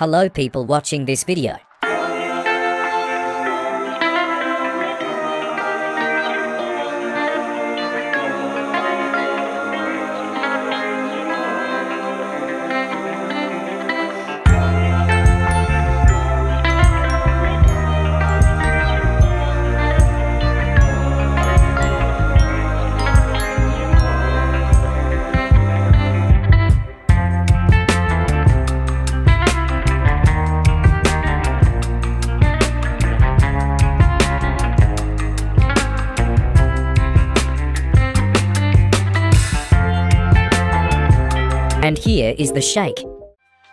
Hello people watching this video. Here is the shake.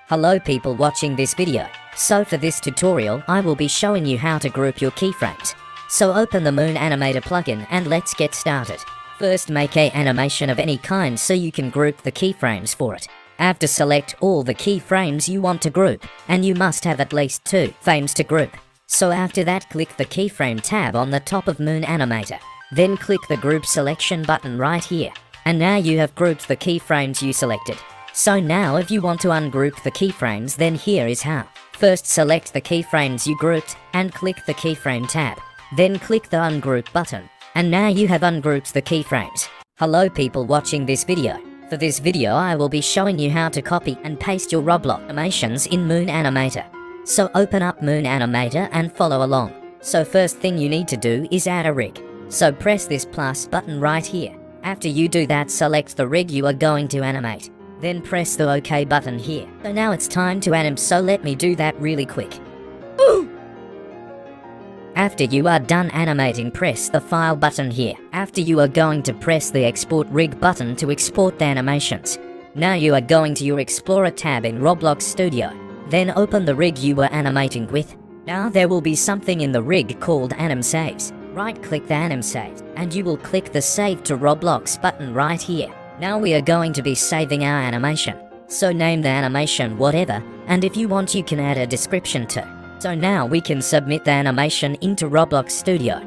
Hello people watching this video. So for this tutorial, I will be showing you how to group your keyframes. So open the Moon Animator plugin and let's get started. First make a animation of any kind so you can group the keyframes for it. After select all the keyframes you want to group, and you must have at least two frames to group. So after that click the keyframe tab on the top of Moon Animator. Then click the group selection button right here. And now you have grouped the keyframes you selected. So now if you want to ungroup the keyframes then here is how. First select the keyframes you grouped and click the keyframe tab. Then click the ungroup button. And now you have ungrouped the keyframes. Hello people watching this video. For this video I will be showing you how to copy and paste your Roblox animations in Moon Animator. So open up Moon Animator and follow along. So first thing you need to do is add a rig. So press this plus button right here. After you do that select the rig you are going to animate. Then press the OK button here. So now it's time to anim so let me do that really quick. After you are done animating press the file button here. After you are going to press the export rig button to export the animations. Now you are going to your Explorer tab in Roblox Studio. Then open the rig you were animating with. Now there will be something in the rig called Anim Saves. Right click the Anim Save and you will click the Save to Roblox button right here. Now we are going to be saving our animation. So name the animation whatever, and if you want you can add a description too. So now we can submit the animation into Roblox Studio.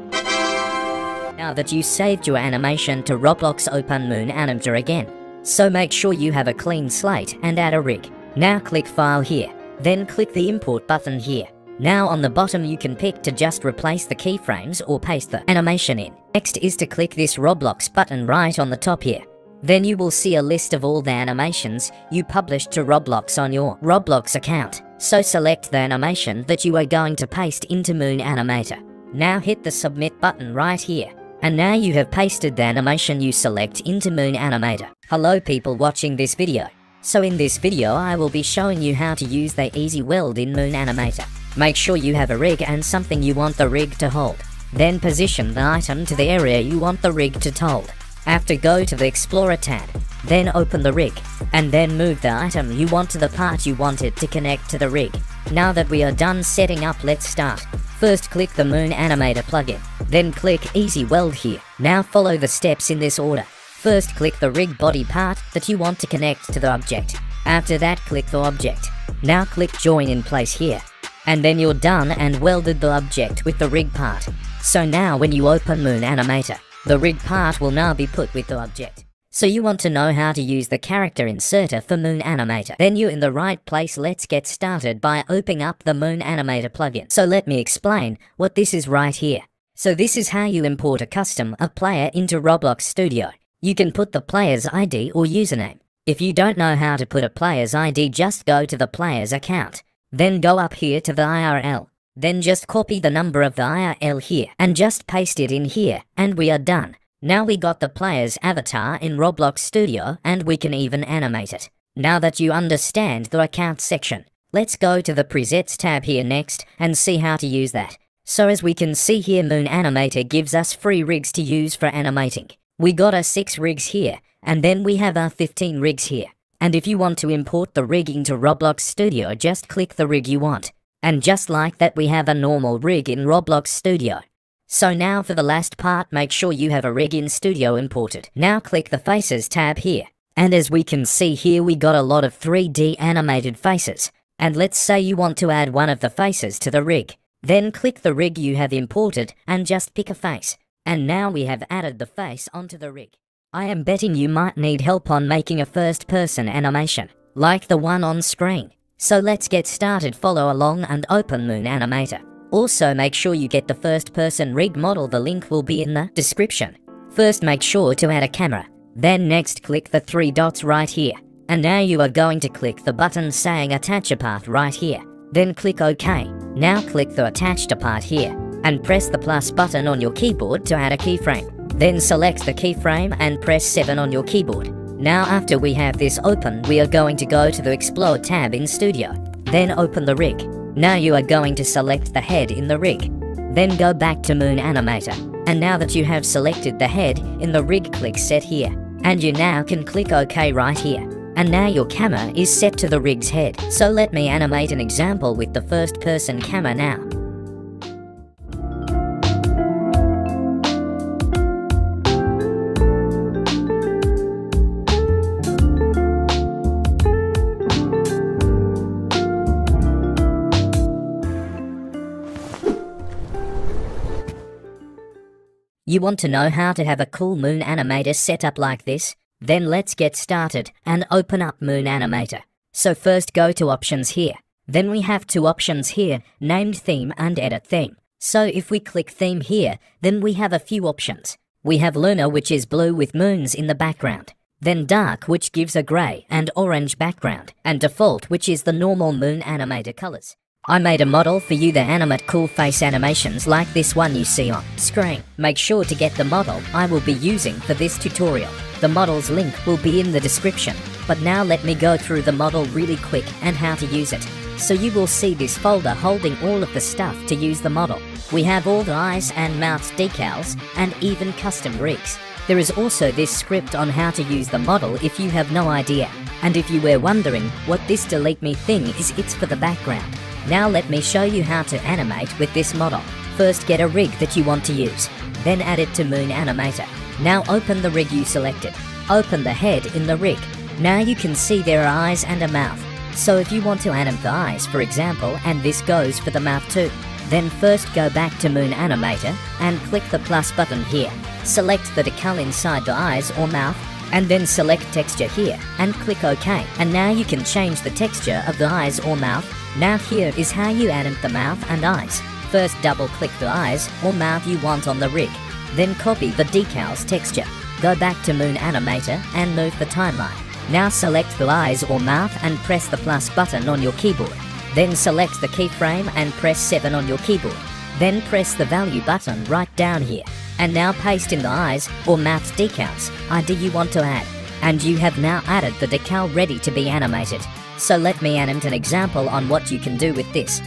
Now that you saved your animation to Roblox Open Moon Animator again. So make sure you have a clean slate and add a rig. Now click File here, then click the Import button here. Now on the bottom you can pick to just replace the keyframes or paste the animation in. Next is to click this Roblox button right on the top here. Then you will see a list of all the animations you published to Roblox on your Roblox account. So select the animation that you are going to paste into Moon Animator. Now hit the submit button right here. And now you have pasted the animation you select into Moon Animator. Hello people watching this video. So in this video I will be showing you how to use the Easy Weld in Moon Animator. Make sure you have a rig and something you want the rig to hold. Then position the item to the area you want the rig to hold. After go to the Explorer tab, then open the rig, and then move the item you want to the part you want it to connect to the rig. Now that we are done setting up let's start. First click the Moon Animator plugin, then click Easy Weld here. Now follow the steps in this order. First click the rig body part that you want to connect to the object. After that click the object. Now click join in place here. And then you're done and welded the object with the rig part. So now when you open Moon Animator, the rig part will now be put with the object. So you want to know how to use the character inserter for Moon Animator. Then you're in the right place let's get started by opening up the Moon Animator plugin. So let me explain what this is right here. So this is how you import a custom a player into Roblox Studio. You can put the player's ID or username. If you don't know how to put a player's ID just go to the player's account. Then go up here to the URL. Then just copy the number of the URL here and just paste it in here and we are done. Now we got the player's avatar in Roblox Studio and we can even animate it. Now that you understand the account section, let's go to the presets tab here next and see how to use that. So as we can see here Moon Animator gives us free rigs to use for animating. We got our 6 rigs here and then we have our 15 rigs here. And if you want to import the rig into Roblox Studio just click the rig you want. And just like that we have a normal rig in Roblox Studio. So now for the last part make sure you have a rig in Studio imported. Now click the Faces tab here. And as we can see here we got a lot of 3D animated faces. And let's say you want to add one of the faces to the rig. Then click the rig you have imported and just pick a face. And now we have added the face onto the rig. I am betting you might need help on making a first person animation, like the one on screen. So let's get started follow along and open Moon Animator. Also make sure you get the first person rig model the link will be in the description. First make sure to add a camera. Then next click the three dots right here. And now you are going to click the button saying attach a path right here. Then click OK. Now click the attached part here. And press the plus button on your keyboard to add a keyframe. Then select the keyframe and press 7 on your keyboard. Now after we have this open, we are going to go to the Explore tab in Studio. Then open the rig. Now you are going to select the head in the rig. Then go back to Moon Animator. And now that you have selected the head, in the rig click set here. And you now can click OK right here. And now your camera is set to the rig's head. So let me animate an example with the first person camera now. You want to know how to have a cool Moon Animator set up like this? Then let's get started and open up Moon Animator. So first go to options here. Then we have two options here, named theme and edit theme. So if we click theme here, then we have a few options. We have Lunar which is blue with moons in the background. Then dark which gives a grey and orange background. And default which is the normal Moon Animator colours. I made a model for you that animate cool face animations like this one you see on screen. Make sure to get the model I will be using for this tutorial. The model's link will be in the description. But now let me go through the model really quick and how to use it. So you will see this folder holding all of the stuff to use the model. We have all the eyes and mouth decals and even custom rigs. There is also this script on how to use the model if you have no idea. And if you were wondering what this delete me thing is, it's for the background. Now let me show you how to animate with this model. First get a rig that you want to use, then add it to Moon Animator. Now open the rig you selected. Open the head in the rig. Now you can see there are eyes and a mouth. So if you want to animate the eyes, for example, and this goes for the mouth too, then first go back to Moon Animator and click the plus button here. Select the decal inside the eyes or mouth and then select texture here and click OK. And now you can change the texture of the eyes or mouth now here is how you animate the mouth and eyes. First double click the eyes or mouth you want on the rig. Then copy the decals texture. Go back to Moon Animator and move the timeline. Now select the eyes or mouth and press the plus button on your keyboard. Then select the keyframe and press 7 on your keyboard. Then press the value button right down here. And now paste in the eyes or mouth decals ID you want to add. And you have now added the decal ready to be animated. So let me animate an example on what you can do with this.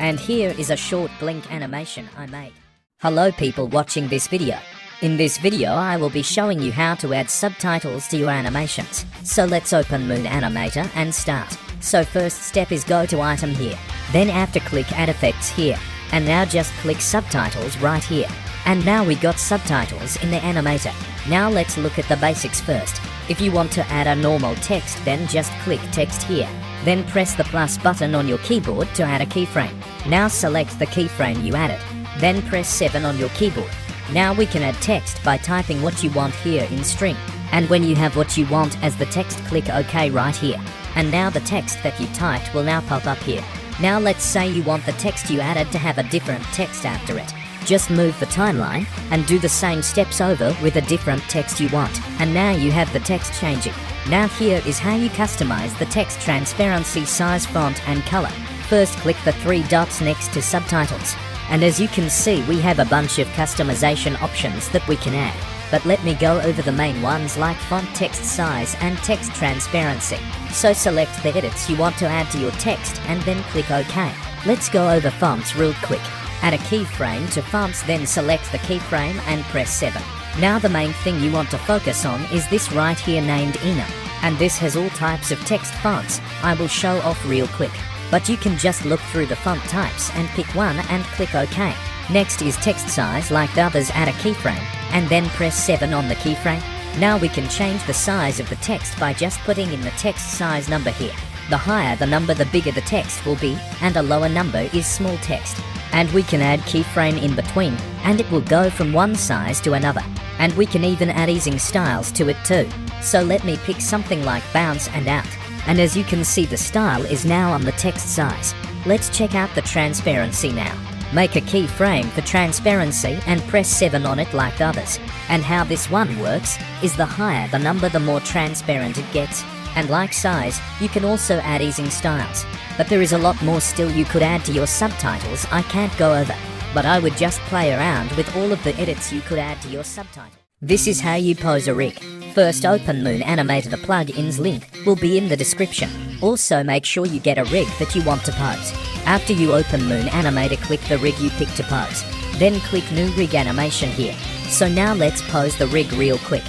And here is a short blink animation I made. Hello people watching this video. In this video I will be showing you how to add subtitles to your animations. So let's open Moon Animator and start. So first step is go to item here. Then after click add effects here. And now just click subtitles right here. And now we got subtitles in the animator. Now let's look at the basics first. If you want to add a normal text then just click text here. Then press the plus button on your keyboard to add a keyframe. Now select the keyframe you added. Then press 7 on your keyboard. Now we can add text by typing what you want here in string. And when you have what you want as the text click OK right here. And now the text that you typed will now pop up here. Now let's say you want the text you added to have a different text after it. Just move the timeline and do the same steps over with a different text you want. And now you have the text changing. Now here is how you customize the text transparency, size, font and color. First click the three dots next to subtitles. And as you can see we have a bunch of customization options that we can add but let me go over the main ones like font text size and text transparency. So select the edits you want to add to your text and then click OK. Let's go over fonts real quick. Add a keyframe to fonts then select the keyframe and press 7. Now the main thing you want to focus on is this right here named Enum. And this has all types of text fonts. I will show off real quick. But you can just look through the font types and pick one and click OK. Next is text size like the others add a keyframe and then press 7 on the keyframe. Now we can change the size of the text by just putting in the text size number here. The higher the number, the bigger the text will be, and a lower number is small text. And we can add keyframe in between, and it will go from one size to another. And we can even add easing styles to it too. So let me pick something like bounce and out. And as you can see the style is now on the text size. Let's check out the transparency now. Make a keyframe for transparency and press 7 on it like others. And how this one works is the higher the number the more transparent it gets. And like size, you can also add easing styles. But there is a lot more still you could add to your subtitles I can't go over. But I would just play around with all of the edits you could add to your subtitle. This is how you pose a rig. First open Moon Animator the plugins link will be in the description. Also make sure you get a rig that you want to pose. After you open Moon Animator click the rig you picked to pose. Then click new rig animation here. So now let's pose the rig real quick.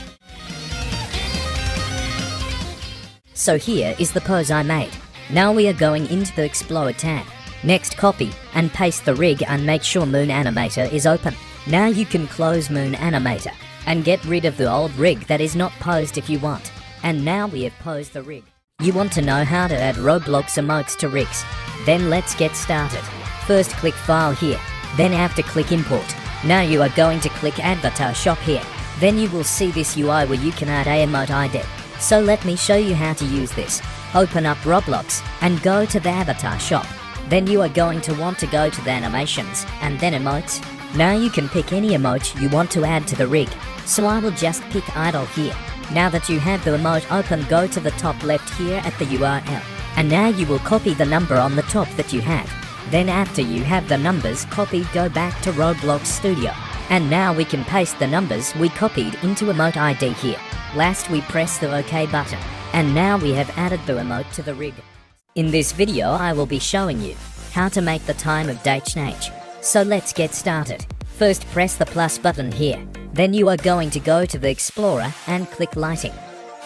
So here is the pose I made. Now we are going into the Explorer tab. Next copy and paste the rig and make sure Moon Animator is open. Now you can close Moon Animator and get rid of the old rig that is not posed if you want. And now we have posed the rig. You want to know how to add Roblox emotes to rigs? Then let's get started. First click File here, then after click Import. Now you are going to click Avatar Shop here. Then you will see this UI where you can add a emote ID. So let me show you how to use this. Open up Roblox and go to the Avatar Shop. Then you are going to want to go to the animations and then emotes. Now you can pick any emote you want to add to the rig. So I will just pick idle here. Now that you have the emote open, go to the top left here at the URL. And now you will copy the number on the top that you have. Then after you have the numbers copied, go back to Roblox Studio. And now we can paste the numbers we copied into Emote ID here. Last we press the OK button. And now we have added the emote to the rig. In this video I will be showing you how to make the time of day change. So let's get started. First press the plus button here. Then you are going to go to the Explorer and click Lighting.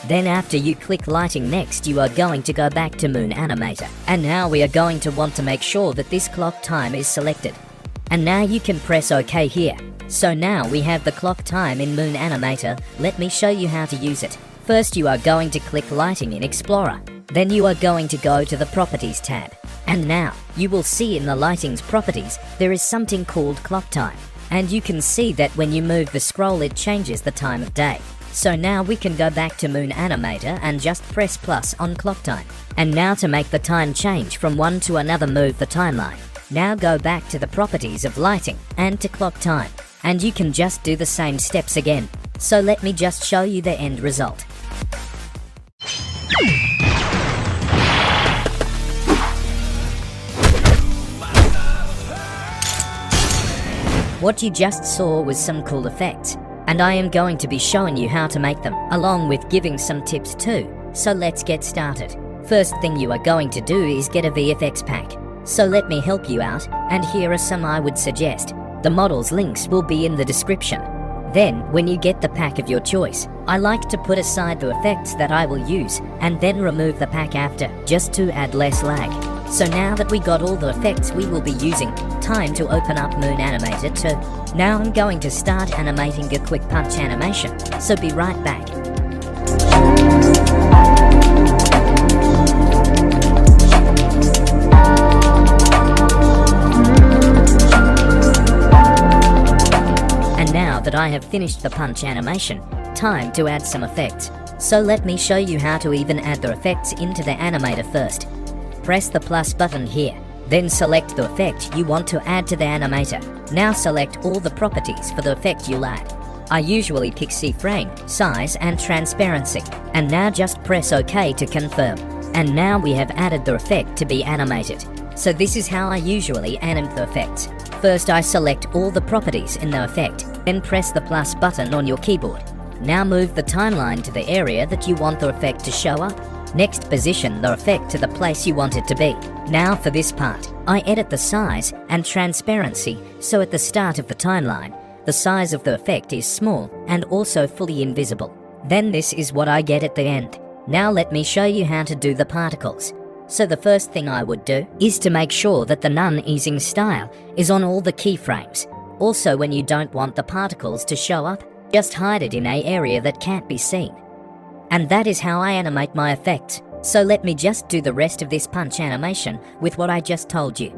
Then after you click lighting next, you are going to go back to Moon Animator. And now we are going to want to make sure that this clock time is selected. And now you can press OK here. So now we have the clock time in Moon Animator. Let me show you how to use it. First you are going to click lighting in Explorer. Then you are going to go to the Properties tab. And now, you will see in the lighting's properties, there is something called clock time. And you can see that when you move the scroll it changes the time of day. So now we can go back to Moon Animator and just press plus on clock time. And now to make the time change from one to another move the timeline. Now go back to the properties of lighting and to clock time. And you can just do the same steps again. So let me just show you the end result. What you just saw was some cool effects and I am going to be showing you how to make them, along with giving some tips too. So let's get started. First thing you are going to do is get a VFX pack. So let me help you out, and here are some I would suggest. The model's links will be in the description. Then, when you get the pack of your choice, I like to put aside the effects that I will use, and then remove the pack after, just to add less lag. So now that we got all the effects we will be using, time to open up Moon Animator 2. Now I'm going to start animating a quick punch animation, so be right back. And now that I have finished the punch animation, time to add some effects. So let me show you how to even add the effects into the animator first. Press the plus button here. Then select the effect you want to add to the animator. Now select all the properties for the effect you'll add. I usually pick C-frame, size and transparency. And now just press OK to confirm. And now we have added the effect to be animated. So this is how I usually animate the effects. First I select all the properties in the effect, then press the plus button on your keyboard. Now move the timeline to the area that you want the effect to show up Next, position the effect to the place you want it to be. Now for this part, I edit the size and transparency so at the start of the timeline, the size of the effect is small and also fully invisible. Then this is what I get at the end. Now let me show you how to do the particles. So the first thing I would do is to make sure that the non-easing style is on all the keyframes. Also when you don't want the particles to show up, just hide it in a area that can't be seen. And that is how I animate my effect. So let me just do the rest of this punch animation with what I just told you.